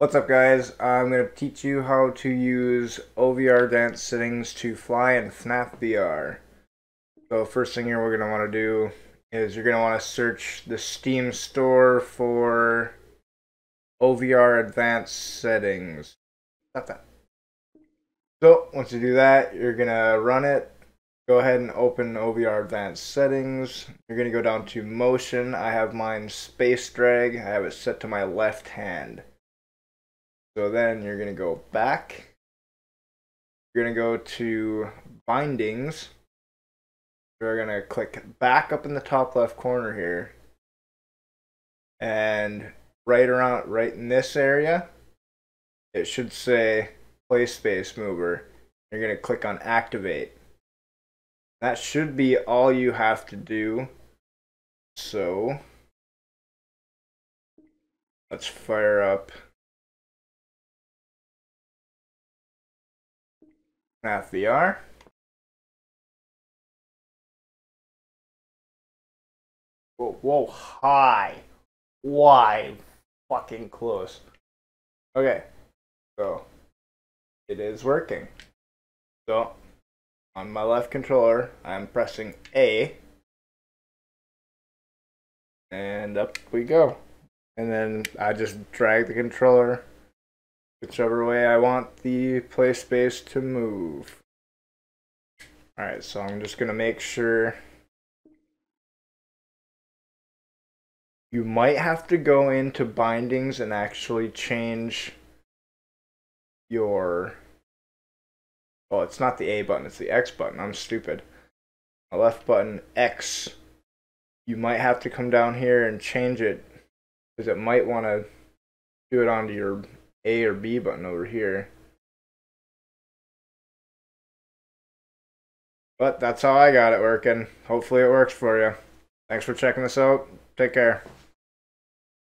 What's up guys? I'm going to teach you how to use OVR advanced settings to fly in FNAF VR. So first thing here we're going to want to do is you're going to want to search the Steam store for OVR advanced settings. That. So once you do that, you're going to run it. Go ahead and open OVR advanced settings. You're going to go down to motion. I have mine space drag. I have it set to my left hand. So then you're going to go back. You're going to go to bindings. We're going to click back up in the top left corner here. And right around, right in this area, it should say play space mover. You're going to click on activate. That should be all you have to do. So let's fire up FNAF VR. Whoa, whoa, hi. Why? Fucking close. Okay, so it is working. So on my left controller, I'm pressing A, and up we go. And then I just drag the controller whichever way I want the play space to move. Alright, so I'm just going to make sure you might have to go into bindings and actually change your well it's not the A button it's the X button. I'm stupid. The left button X. You might have to come down here and change it because it might want to do it onto your a or B button over here. But that's how I got it working. Hopefully it works for you. Thanks for checking this out. Take care.